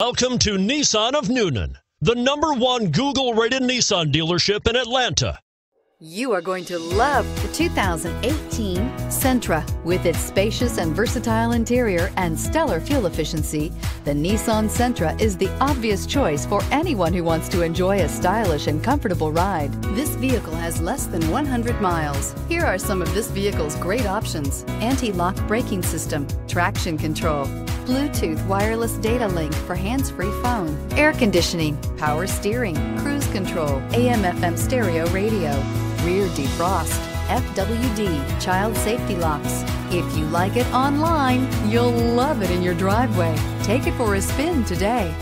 Welcome to Nissan of Newnan, the number one Google rated Nissan dealership in Atlanta. You are going to love the 2018 Sentra. With its spacious and versatile interior and stellar fuel efficiency, the Nissan Sentra is the obvious choice for anyone who wants to enjoy a stylish and comfortable ride. This vehicle has less than 100 miles. Here are some of this vehicle's great options. Anti-lock braking system, traction control, Bluetooth wireless data link for hands-free phone, air conditioning, power steering, cruise control, AM-FM stereo radio, rear defrost, FWD, child safety locks. If you like it online, you'll love it in your driveway. Take it for a spin today.